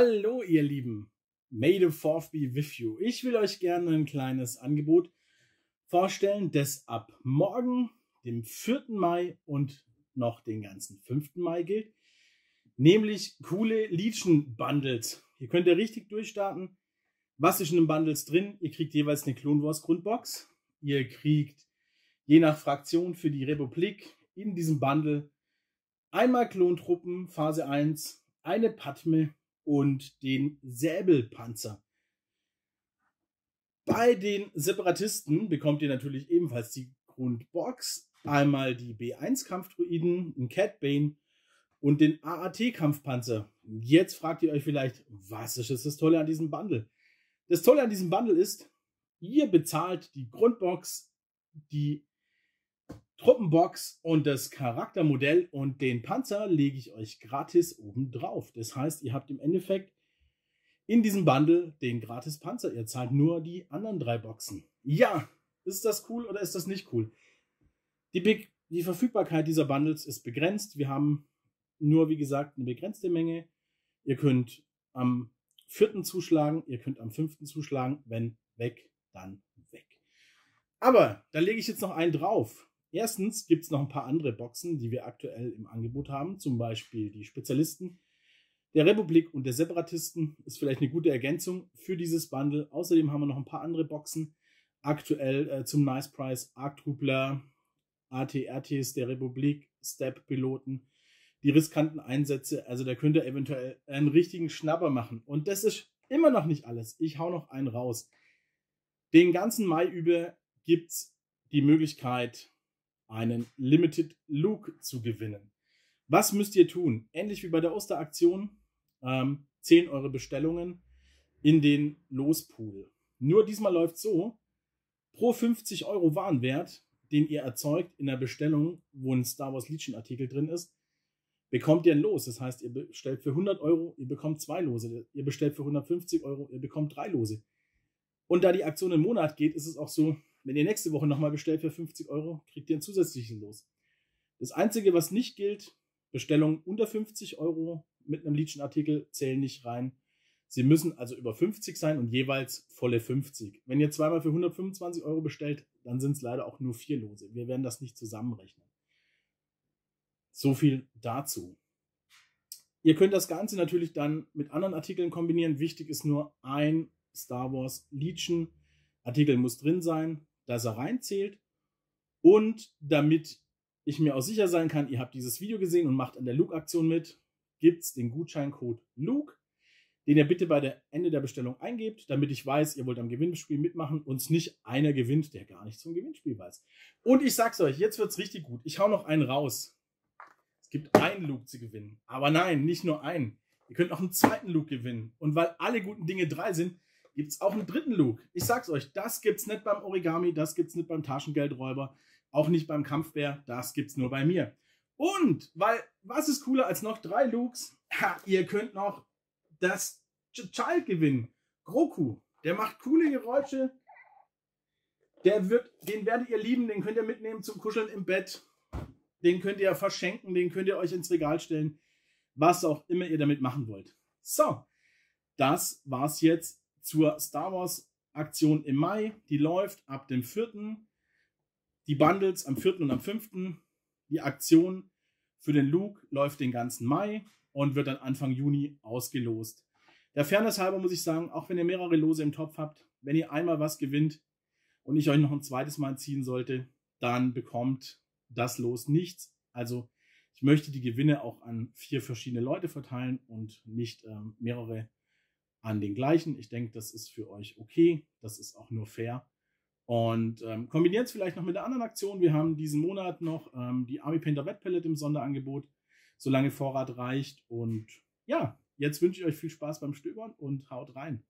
Hallo ihr Lieben, May the Fourth be with you. Ich will euch gerne ein kleines Angebot vorstellen, das ab morgen, dem 4. Mai und noch den ganzen 5. Mai gilt. Nämlich coole Legion Bundles. Hier könnt ihr richtig durchstarten. Was ist in den Bundles drin? Ihr kriegt jeweils eine Clone Wars Grundbox. Ihr kriegt je nach Fraktion für die Republik in diesem Bundle einmal Klontruppen Phase 1, eine Padme und den Säbelpanzer. Bei den Separatisten bekommt ihr natürlich ebenfalls die Grundbox, einmal die B1-Kampfdruiden, ein Cat Bane und den AAT-Kampfpanzer. Jetzt fragt ihr euch vielleicht, was ist das Tolle an diesem Bundle? Das Tolle an diesem Bundle ist, ihr bezahlt die Grundbox, die Truppenbox und das Charaktermodell und den Panzer lege ich euch gratis oben drauf. Das heißt, ihr habt im Endeffekt in diesem Bundle den gratis Panzer. Ihr zahlt nur die anderen drei Boxen. Ja, ist das cool oder ist das nicht cool? Die, Be die Verfügbarkeit dieser Bundles ist begrenzt. Wir haben nur, wie gesagt, eine begrenzte Menge. Ihr könnt am vierten zuschlagen, ihr könnt am fünften zuschlagen. Wenn weg, dann weg. Aber da lege ich jetzt noch einen drauf. Erstens gibt es noch ein paar andere Boxen, die wir aktuell im Angebot haben, zum Beispiel die Spezialisten der Republik und der Separatisten ist vielleicht eine gute Ergänzung für dieses Bundle. Außerdem haben wir noch ein paar andere Boxen aktuell äh, zum Nice Price, Arctrupler, AT-RTs der Republik, Step-Piloten, die riskanten Einsätze. Also da könnt ihr eventuell einen richtigen Schnapper machen. Und das ist immer noch nicht alles. Ich hau noch einen raus. Den ganzen Mai über gibt es die Möglichkeit, einen Limited Look zu gewinnen. Was müsst ihr tun? Ähnlich wie bei der Osteraktion, ähm, 10 eure Bestellungen in den Lospool. Nur diesmal läuft so, pro 50 Euro Warenwert, den ihr erzeugt in der Bestellung, wo ein Star Wars Legion Artikel drin ist, bekommt ihr ein Los. Das heißt, ihr bestellt für 100 Euro, ihr bekommt zwei Lose. Ihr bestellt für 150 Euro, ihr bekommt drei Lose. Und da die Aktion im Monat geht, ist es auch so, wenn ihr nächste Woche nochmal bestellt für 50 Euro, kriegt ihr ein zusätzliches Los. Das Einzige, was nicht gilt, Bestellungen unter 50 Euro mit einem Legion-Artikel zählen nicht rein. Sie müssen also über 50 sein und jeweils volle 50. Wenn ihr zweimal für 125 Euro bestellt, dann sind es leider auch nur vier Lose. Wir werden das nicht zusammenrechnen. So viel dazu. Ihr könnt das Ganze natürlich dann mit anderen Artikeln kombinieren. Wichtig ist nur ein Star Wars Legion Artikel muss drin sein dass er reinzählt. Und damit ich mir auch sicher sein kann, ihr habt dieses Video gesehen und macht an der Luke-Aktion mit, gibt es den Gutscheincode Luke, den ihr bitte bei der Ende der Bestellung eingebt, damit ich weiß, ihr wollt am Gewinnspiel mitmachen und es nicht einer gewinnt, der gar nicht zum Gewinnspiel weiß. Und ich sag's euch, jetzt wird's richtig gut. Ich hau noch einen raus. Es gibt einen Luke zu gewinnen. Aber nein, nicht nur einen. Ihr könnt noch einen zweiten Luke gewinnen. Und weil alle guten Dinge drei sind, gibt es auch einen dritten Luke. Ich sag's euch, das gibt's nicht beim Origami, das gibt's nicht beim Taschengeldräuber, auch nicht beim Kampfbär, das gibt's nur bei mir. Und, weil, was ist cooler als noch drei Lukes? Ha, ihr könnt noch das Child gewinnen. Groku, der macht coole Geräusche. Der wird, den werdet ihr lieben, den könnt ihr mitnehmen zum Kuscheln im Bett. Den könnt ihr verschenken, den könnt ihr euch ins Regal stellen. Was auch immer ihr damit machen wollt. So, das war's jetzt zur Star Wars Aktion im Mai. Die läuft ab dem 4. Die Bundles am 4. und am 5. Die Aktion für den Luke läuft den ganzen Mai und wird dann Anfang Juni ausgelost. Der Fairness halber muss ich sagen, auch wenn ihr mehrere Lose im Topf habt, wenn ihr einmal was gewinnt und ich euch noch ein zweites Mal ziehen sollte, dann bekommt das Los nichts. Also ich möchte die Gewinne auch an vier verschiedene Leute verteilen und nicht ähm, mehrere an den gleichen. Ich denke, das ist für euch okay. Das ist auch nur fair. Und ähm, kombiniert es vielleicht noch mit einer anderen Aktion. Wir haben diesen Monat noch ähm, die Army Painter Wet Palette im Sonderangebot, solange Vorrat reicht. Und ja, jetzt wünsche ich euch viel Spaß beim Stöbern und haut rein.